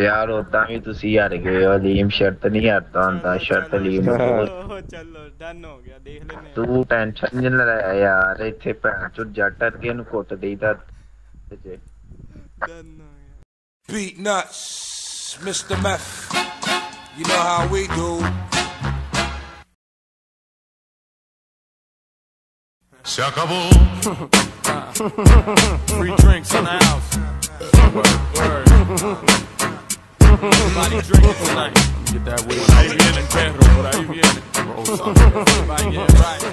ਯਾਰ ਉਦਾਂ ਵੀ ਤੁਸੀਂ ਹਟ ਗਏ ਹੋ ਲੀਮ ਸ਼ਰਤ ਨਹੀਂ ਹਟਦਾ ਹੁੰਦਾ ਸ਼ਰਤ ਲੀਮ ਚਲੋ ਡਨ ਹੋ ਗਿਆ ਦੇਖ ਲੈਨੇ ਤੂੰ ਟੈਨਸ਼ਨ ਨਹੀਂ ਲੈ ਯਾਰ ਇੱਥੇ ਭੈਣ ਚੋ ਜੱਟ ਅਰਗੇ ਨੂੰ ਕੁੱਟ ਦੇਈਦਾ ਤੇ ਡਨ ਹੋ ਗਿਆ beat nuts mister math you know how we do Se acabó. Free Everybody drinking tonight. Get that weed. Por ahí viene el perro, por ahí viene. Rosa. Everybody get right.